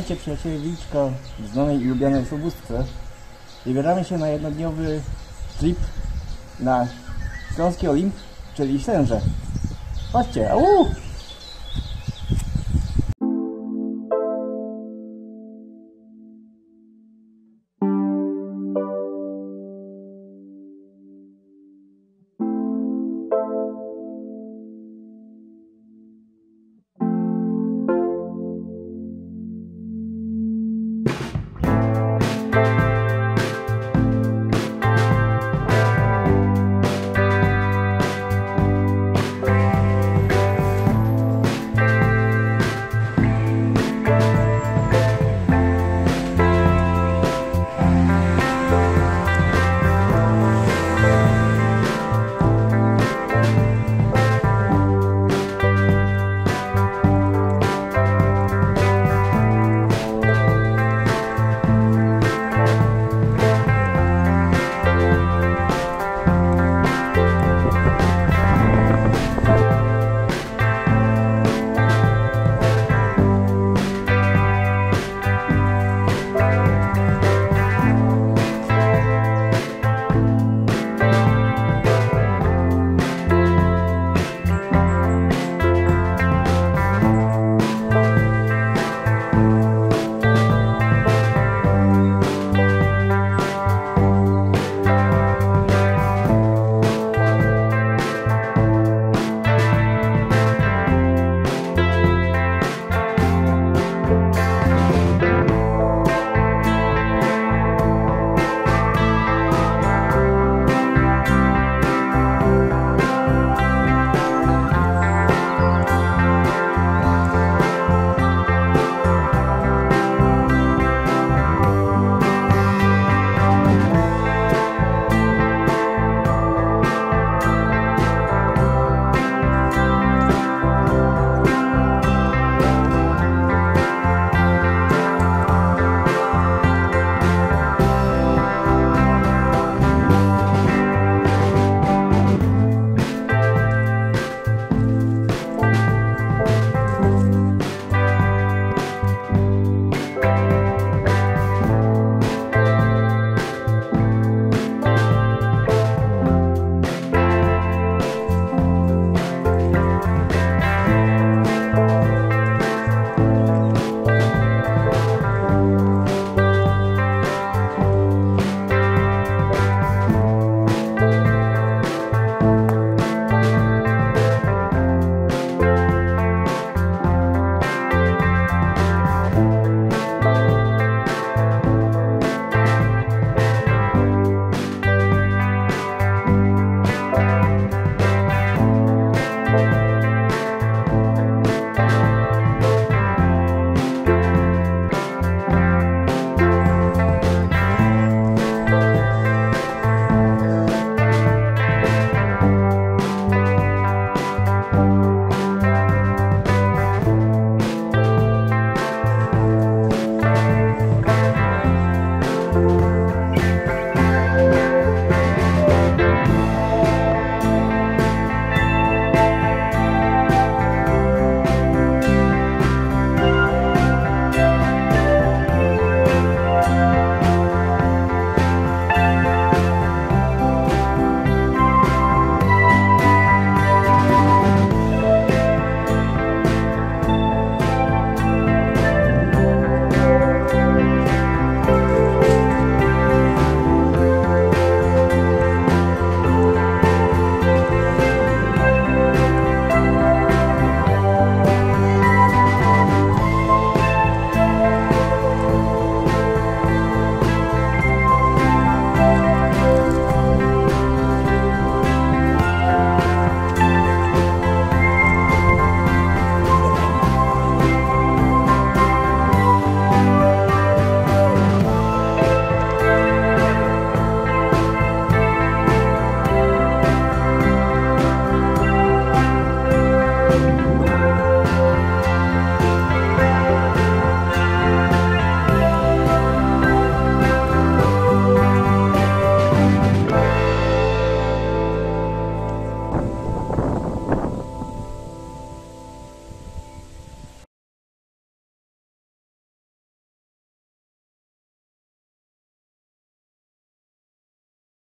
Witajcie przyjaciele Wilczka w znanej i lubianej osobóstce. Wybieramy się na jednodniowy trip na Śląski Olimp, czyli Sęże. Chodźcie, au!